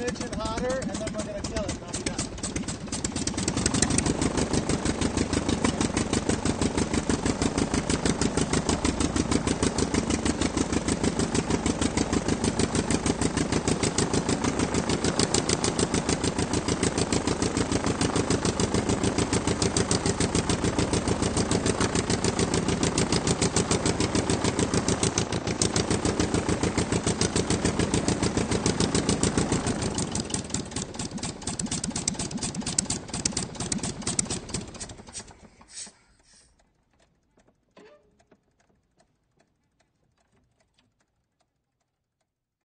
smidgen hotter, and then we're gonna kill it.